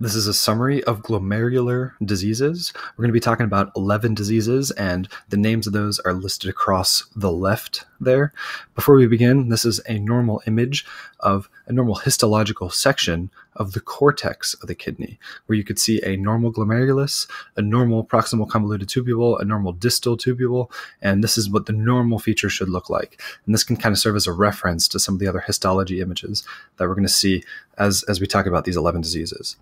This is a summary of glomerular diseases. We're going to be talking about 11 diseases, and the names of those are listed across the left there. Before we begin, this is a normal image of a normal histological section of the cortex of the kidney, where you could see a normal glomerulus, a normal proximal convoluted tubule, a normal distal tubule, and this is what the normal feature should look like. And this can kind of serve as a reference to some of the other histology images that we're going to see as, as we talk about these 11 diseases.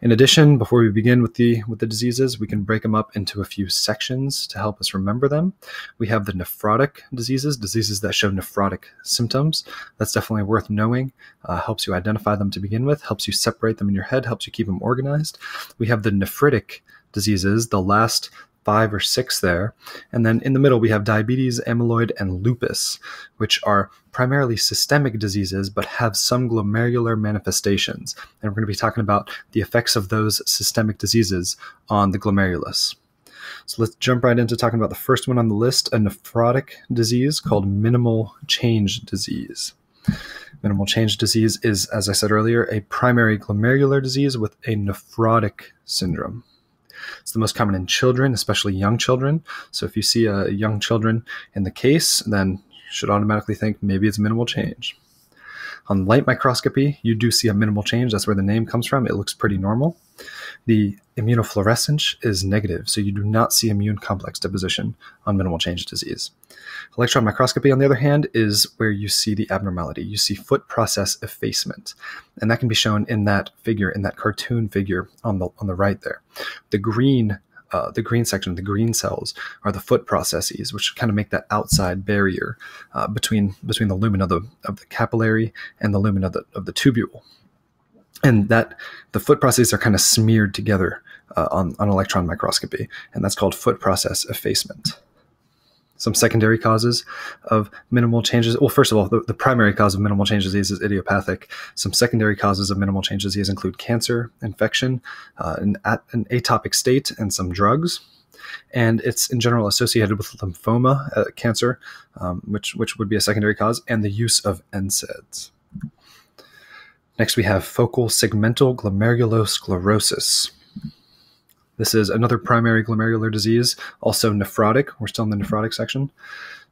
In addition, before we begin with the, with the diseases, we can break them up into a few sections to help us remember them. We have the nephrotic diseases, diseases that show nephrotic symptoms. That's definitely worth knowing. Uh, helps you identify them to begin with, helps you separate them in your head, helps you keep them organized. We have the nephritic diseases, the last five or six there. And then in the middle, we have diabetes, amyloid, and lupus, which are primarily systemic diseases but have some glomerular manifestations. And we're going to be talking about the effects of those systemic diseases on the glomerulus. So let's jump right into talking about the first one on the list a nephrotic disease called minimal change disease. Minimal change disease is, as I said earlier, a primary glomerular disease with a nephrotic syndrome. It's the most common in children, especially young children. So if you see a young children in the case, then you should automatically think maybe it's minimal change. On light microscopy, you do see a minimal change. That's where the name comes from. It looks pretty normal. The immunofluorescence is negative, so you do not see immune complex deposition on minimal change disease. Electron microscopy, on the other hand, is where you see the abnormality. You see foot process effacement, and that can be shown in that figure, in that cartoon figure on the on the right there. The green uh, the green section, the green cells, are the foot processes, which kind of make that outside barrier uh, between between the lumen of the of the capillary and the lumen of the of the tubule and that the foot processes are kind of smeared together uh, on, on electron microscopy, and that's called foot process effacement. Some secondary causes of minimal changes. Well, first of all, the, the primary cause of minimal change disease is idiopathic. Some secondary causes of minimal change disease include cancer, infection, uh, an, an atopic state, and some drugs and it's in general associated with lymphoma uh, cancer, um, which which would be a secondary cause, and the use of NSAIDs. Next, we have focal segmental glomerulosclerosis. This is another primary glomerular disease, also nephrotic. We're still in the nephrotic section.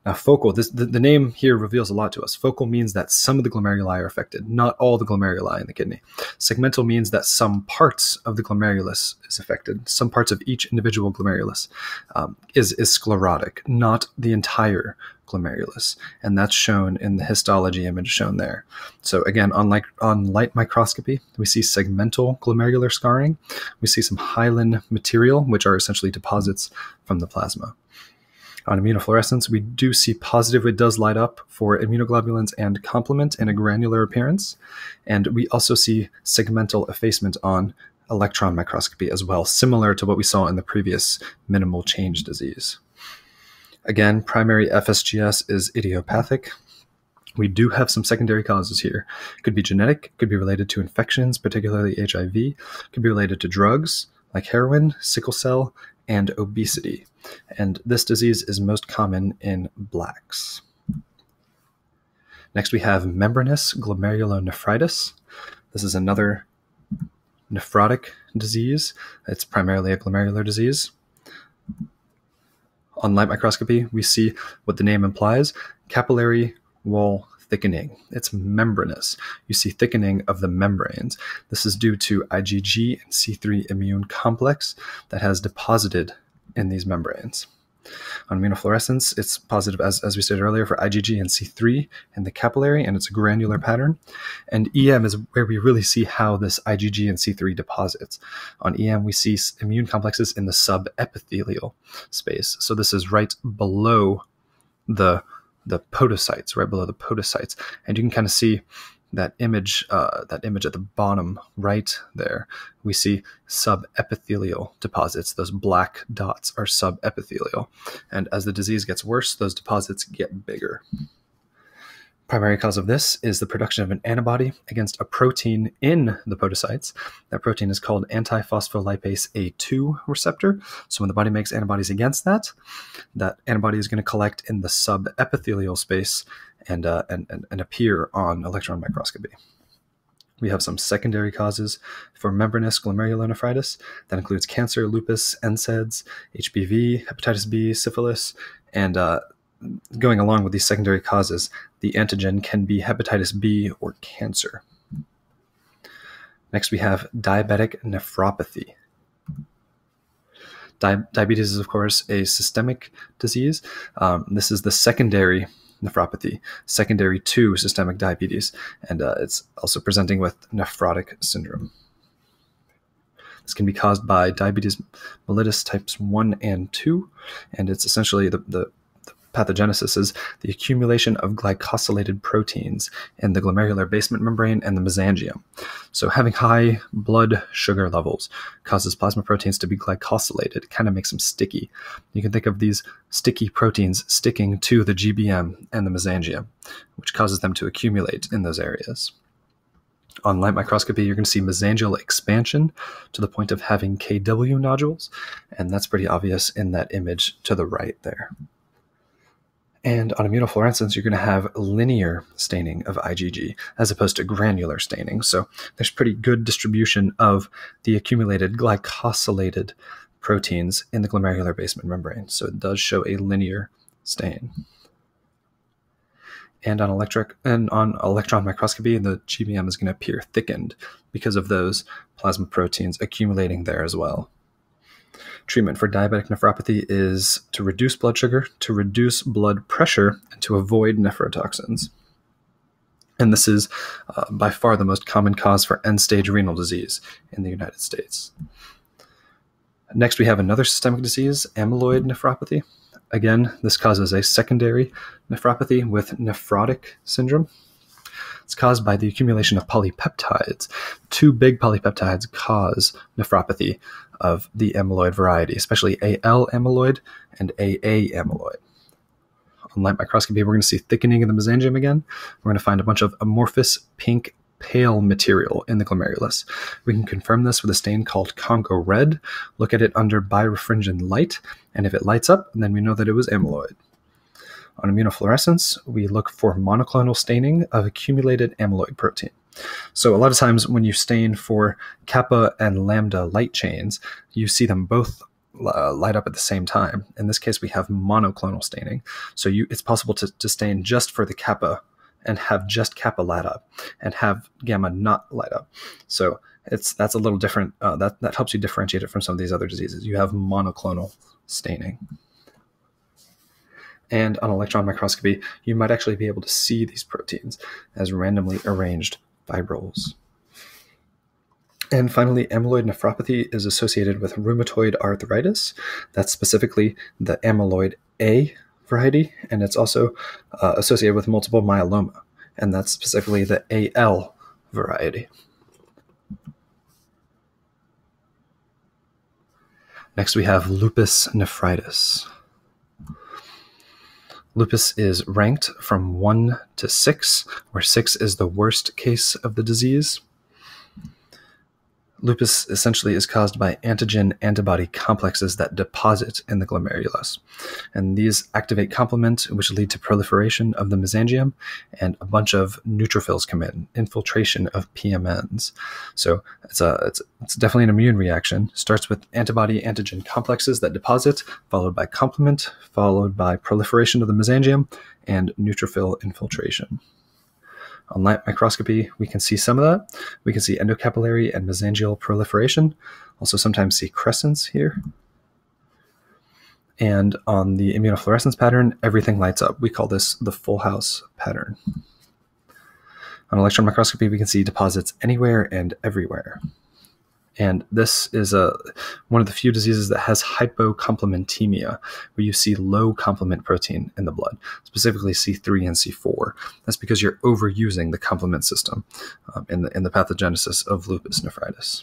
Now, focal, this, the, the, name here reveals a lot to us. Focal means that some of the glomeruli are affected, not all the glomeruli in the kidney. Segmental means that some parts of the glomerulus is affected. Some parts of each individual glomerulus um, is, is sclerotic, not the entire glomerulus, and that's shown in the histology image shown there. So again, on, on light microscopy, we see segmental glomerular scarring. We see some hyaline material, which are essentially deposits from the plasma. On immunofluorescence, we do see positive, it does light up for immunoglobulins and complement in a granular appearance. And we also see segmental effacement on electron microscopy as well, similar to what we saw in the previous minimal change disease. Again, primary FSGS is idiopathic. We do have some secondary causes here. Could be genetic, could be related to infections, particularly HIV, could be related to drugs like heroin, sickle cell, and obesity. And this disease is most common in blacks. Next, we have membranous glomerulonephritis. This is another nephrotic disease. It's primarily a glomerular disease on light microscopy, we see what the name implies capillary wall thickening. It's membranous. You see thickening of the membranes. This is due to IgG and C3 immune complex that has deposited in these membranes. On immunofluorescence, it's positive, as, as we stated earlier, for IgG and C3 in the capillary, and it's a granular pattern. And EM is where we really see how this IgG and C3 deposits. On EM, we see immune complexes in the subepithelial space. So this is right below the the podocytes, right below the podocytes, and you can kind of see that image, uh, that image at the bottom right there, we see subepithelial deposits. Those black dots are subepithelial. And as the disease gets worse, those deposits get bigger. Primary cause of this is the production of an antibody against a protein in the podocytes. That protein is called antiphospholipase A2 receptor. So when the body makes antibodies against that, that antibody is going to collect in the subepithelial space and, uh, and, and, and appear on electron microscopy. We have some secondary causes for membranous glomerulonephritis. That includes cancer, lupus, NSAIDs, HBV, hepatitis B, syphilis, and uh, going along with these secondary causes, the antigen can be hepatitis B or cancer. Next, we have diabetic nephropathy. Di- diabetes is, of course, a systemic disease. Um, this is the secondary nephropathy, secondary to systemic diabetes, and uh, it's also presenting with nephrotic syndrome. This can be caused by diabetes mellitus types 1 and 2, and it's essentially the, the pathogenesis is the accumulation of glycosylated proteins in the glomerular basement membrane and the mesangium. So, having high blood sugar levels causes plasma proteins to be glycosylated. It kind of makes them sticky. You can think of these sticky proteins sticking to the GBM and the mesangium, which causes them to accumulate in those areas. On light microscopy, you're going to see mesangial expansion to the point of having KW nodules, and that's pretty obvious in that image to the right there. And on immunofluorescence, you're going to have linear staining of IgG as opposed to granular staining. So there's pretty good distribution of the accumulated glycosylated proteins in the glomerular basement membrane. So it does show a linear stain. And on electric and on electron microscopy, the GBM is going to appear thickened because of those plasma proteins accumulating there as well. Treatment for diabetic nephropathy is to reduce blood sugar, to reduce blood pressure, and to avoid nephrotoxins. And this is uh, by far the most common cause for end stage renal disease in the United States. Next, we have another systemic disease, amyloid nephropathy. Again, this causes a secondary nephropathy with nephrotic syndrome. It's caused by the accumulation of polypeptides. Two big polypeptides cause nephropathy of the amyloid variety, especially AL amyloid and AA amyloid. On light microscopy, we're going to see thickening in the mesangium again. We're going to find a bunch of amorphous pink pale material in the glomerulus. We can confirm this with a stain called Congo red. Look at it under birefringent light, and if it lights up, then we know that it was amyloid. On immunofluorescence, we look for monoclonal staining of accumulated amyloid protein. So, a lot of times when you stain for kappa and lambda light chains, you see them both uh, light up at the same time. In this case, we have monoclonal staining. So, you, it's possible to, to stain just for the kappa and have just kappa light up and have gamma not light up. So, it's that's a little different. Uh, that that helps you differentiate it from some of these other diseases. You have monoclonal staining. And on electron microscopy, you might actually be able to see these proteins as randomly arranged fibrils. And finally, amyloid nephropathy is associated with rheumatoid arthritis. That's specifically the amyloid A variety, and it's also uh, associated with multiple myeloma, and that's specifically the AL variety. Next, we have lupus nephritis. Lupus is ranked from 1 to 6, where 6 is the worst case of the disease. Lupus essentially is caused by antigen antibody complexes that deposit in the glomerulus. And these activate complement, which lead to proliferation of the mesangium, and a bunch of neutrophils come in, infiltration of PMNs. So it's, a, it's, it's definitely an immune reaction. Starts with antibody antigen complexes that deposit, followed by complement, followed by proliferation of the mesangium, and neutrophil infiltration. On light microscopy, we can see some of that. We can see endocapillary and mesangial proliferation. Also sometimes see crescents here. And on the immunofluorescence pattern, everything lights up. We call this the full house pattern. On electron microscopy, we can see deposits anywhere and everywhere. And this is a one of the few diseases that has hypocomplementemia, where you see low complement protein in the blood, specifically C3 and C4. That's because you're overusing the complement system um, in the in the pathogenesis of lupus nephritis.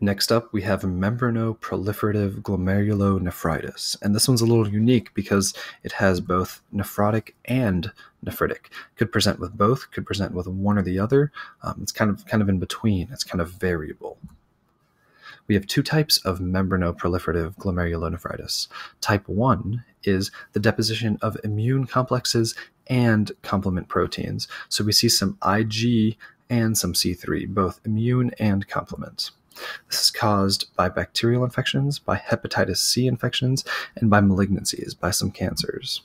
Next up, we have membranoproliferative glomerulonephritis. And this one's a little unique because it has both nephrotic and nephritic. Could present with both, could present with one or the other. Um, it's kind of kind of in between. It's kind of variable. We have two types of membranoproliferative glomerulonephritis. Type 1 is the deposition of immune complexes and complement proteins. So we see some Ig and some C3, both immune and complement. This is caused by bacterial infections, by hepatitis C infections, and by malignancies, by some cancers.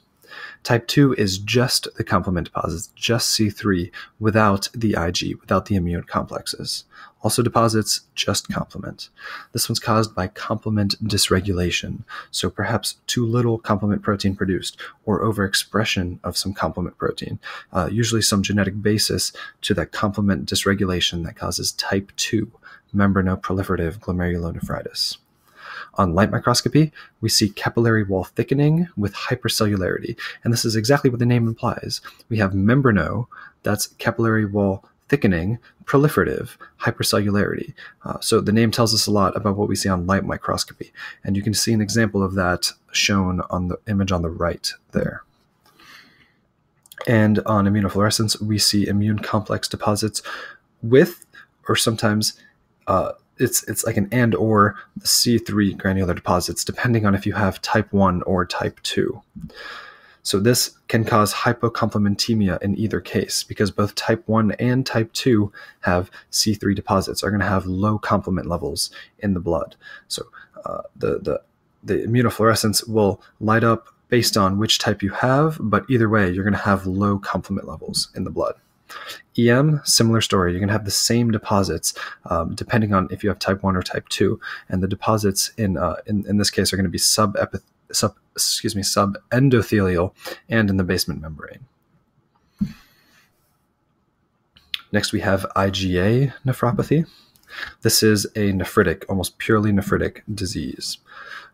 Type 2 is just the complement deposits, just C3 without the Ig, without the immune complexes. Also deposits just complement. This one's caused by complement dysregulation, so perhaps too little complement protein produced or overexpression of some complement protein, uh, usually some genetic basis to that complement dysregulation that causes type 2 membranoproliferative glomerulonephritis. On light microscopy, we see capillary wall thickening with hypercellularity, and this is exactly what the name implies. We have membrano, that's capillary wall thickening, proliferative, hypercellularity. Uh, so the name tells us a lot about what we see on light microscopy, and you can see an example of that shown on the image on the right there. And on immunofluorescence, we see immune complex deposits with, or sometimes uh, it's it's like an and or C3 granular deposits, depending on if you have type 1 or type 2. So this can cause hypocomplementemia in either case because both type 1 and type 2 have C3 deposits, are going to have low complement levels in the blood. So uh, the, the, the immunofluorescence will light up based on which type you have, but either way, you're going to have low complement levels in the blood. EM, similar story. You're going to have the same deposits um, depending on if you have type 1 or type 2. And the deposits in, uh, in, in this case are going to be sub, sub excuse me, subendothelial and in the basement membrane. Next, we have IgA nephropathy. This is a nephritic, almost purely nephritic disease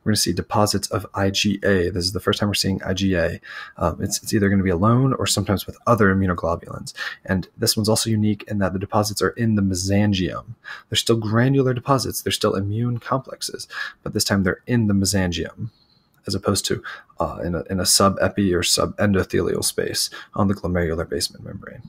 we're going to see deposits of IgA. This is the first time we're seeing IgA. Um, it's, it's either going to be alone or sometimes with other immunoglobulins. And this one's also unique in that the deposits are in the mesangium. They're still granular deposits, they're still immune complexes, but this time they're in the mesangium as opposed to uh, in a, in a sub-epi or subendothelial space on the glomerular basement membrane.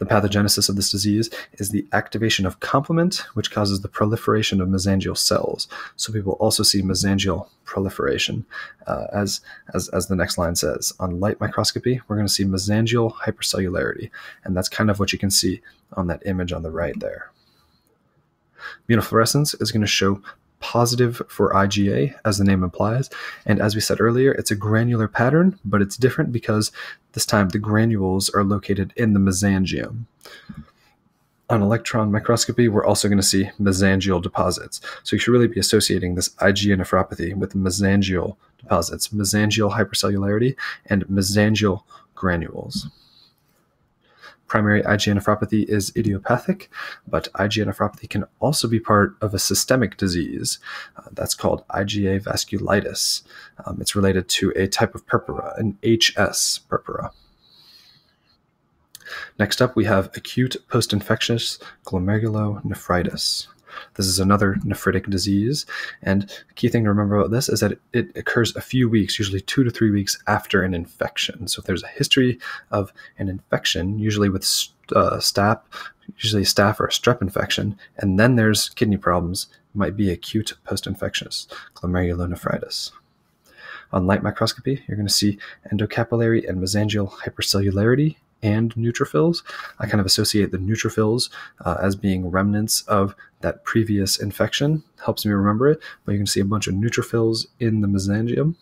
The pathogenesis of this disease is the activation of complement, which causes the proliferation of mesangial cells. So we will also see mesangial proliferation, uh, as, as, as the next line says. On light microscopy, we're going to see mesangial hypercellularity, and that's kind of what you can see on that image on the right there. Immunofluorescence is going to show positive for IgA, as the name implies. And as we said earlier, it's a granular pattern, but it's different because this time the granules are located in the mesangium. On electron microscopy, we're also going to see mesangial deposits. So you should really be associating this IgA nephropathy with mesangial deposits, mesangial hypercellularity, and mesangial granules. Primary IgA nephropathy is idiopathic, but IgA nephropathy can also be part of a systemic disease. Uh, that's called IgA vasculitis. Um, it's related to a type of purpura, an HS purpura. Next up, we have acute post-infectious glomerulonephritis. This is another nephritic disease. And key thing to remember about this is that it, occurs a few weeks, usually two to three weeks after an infection. So if there's a history of an infection, usually with uh, staph, usually staph or strep infection, and then there's kidney problems, might be acute post-infectious glomerulonephritis. On light microscopy, you're going to see endocapillary and mesangial hypercellularity and neutrophils. I kind of associate the neutrophils uh, as being remnants of that previous infection. Helps me remember it, but you can see a bunch of neutrophils in the mesangium.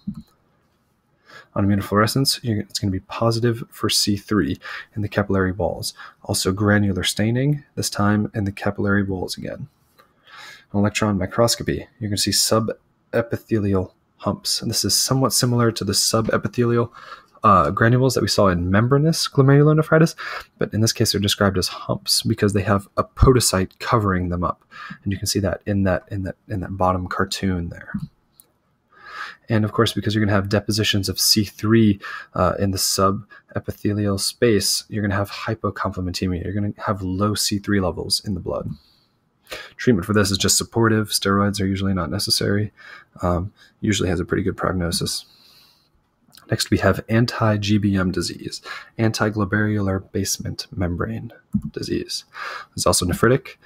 On immunofluorescence, it's going to be positive for C3 in the capillary walls. Also granular staining, this time in the capillary walls again. On electron microscopy, you can see subepithelial humps. And this is somewhat similar to the subepithelial uh, granules that we saw in membranous glomerulonephritis, but in this case they're described as humps because they have a podocyte covering them up, and you can see that in that in that in that bottom cartoon there. And of course, because you're going to have depositions of C3 uh, in the subepithelial space, you're going to have hypocomplementemia. You're going to have low C3 levels in the blood. Treatment for this is just supportive. Steroids are usually not necessary. Um, usually has a pretty good prognosis. Next, we have anti-GBM disease, anti-glomerular basement membrane disease. It's also nephritic.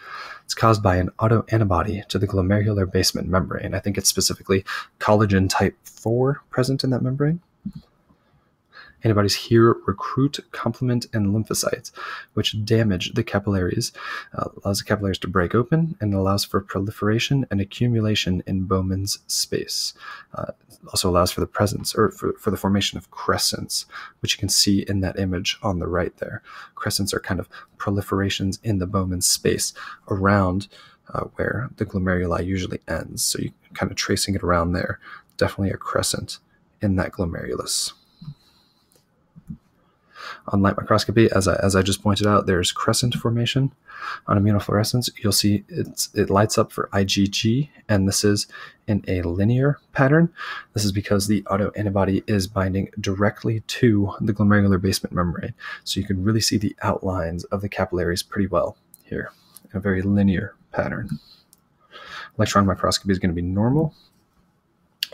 It's caused by an autoantibody to the glomerular basement membrane. I think it's specifically collagen type 4 present in that membrane. Antibodies here recruit complement and lymphocytes, which damage the capillaries, uh, allows the capillaries to break open, and allows for proliferation and accumulation in Bowman's space. Uh, also allows for the presence or for, for the formation of crescents, which you can see in that image on the right there. Crescents are kind of proliferations in the Bowman's space around uh, where the glomeruli usually ends. So you kind of tracing it around there, definitely a crescent in that glomerulus. On light microscopy, as I, as I just pointed out, there's crescent formation. On immunofluorescence, you'll see it's, it lights up for IgG, and this is in a linear pattern. This is because the autoantibody is binding directly to the glomerular basement membrane. So you can really see the outlines of the capillaries pretty well here in a very linear pattern. Electron microscopy is going to be normal.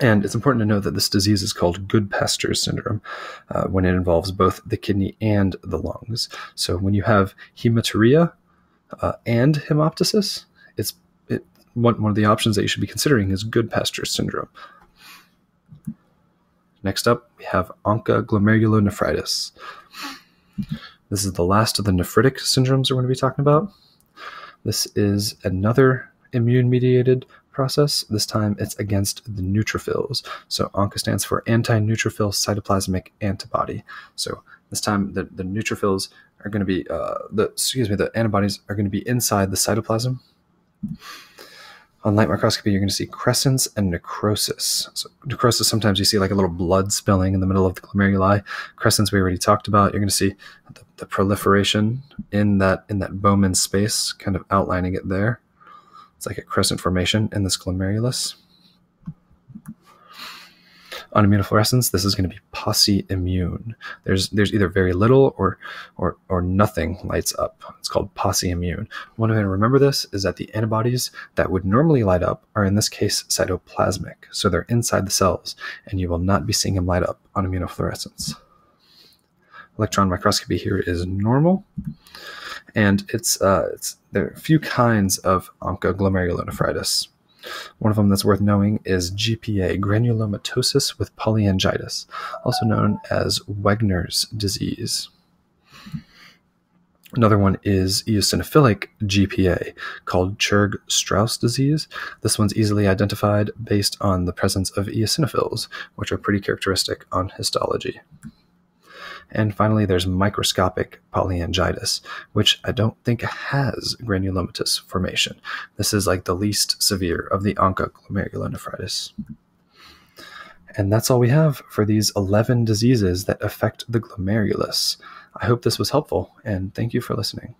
And it's important to know that this disease is called Goodpasture syndrome uh, when it involves both the kidney and the lungs. So when you have hematuria uh, and hemoptysis, it's it, one, one of the options that you should be considering is Goodpasture syndrome. Next up, we have ANCA glomerulonephritis. This is the last of the nephritic syndromes we're going to be talking about. This is another immune mediated process. This time it's against the neutrophils. So ANCA stands for anti-neutrophil cytoplasmic antibody. So this time the, the neutrophils are going to be uh, the excuse me the antibodies are going to be inside the cytoplasm. On light microscopy, you're going to see crescents and necrosis. So necrosis, sometimes you see like a little blood spilling in the middle of the glomeruli. Crescents, we already talked about. You're going to see the, the proliferation in that in that Bowman space, kind of outlining it there. It's like a crescent formation in this glomerulus. On immunofluorescence, this is going to be pauci-immune. There's there's either very little or or or nothing lights up. It's called pauci-immune. One way to remember this is that the antibodies that would normally light up are in this case cytoplasmic, so they're inside the cells, and you will not be seeing them light up on immunofluorescence. Electron microscopy here is normal and it's uh, it's there are a few kinds of ANCA glomerulonephritis. One of them that's worth knowing is GPA, granulomatosis with polyangiitis, also known as Wegener's disease. Another one is eosinophilic GPA, called Churg Strauss disease. This one's easily identified based on the presence of eosinophils, which are pretty characteristic on histology. And finally, there's microscopic polyangiitis, which I don't think has granulomatous formation. This is like the least severe of the ANCA glomerulonephritis. And that's all we have for these 11 diseases that affect the glomerulus. I hope this was helpful, and thank you for listening.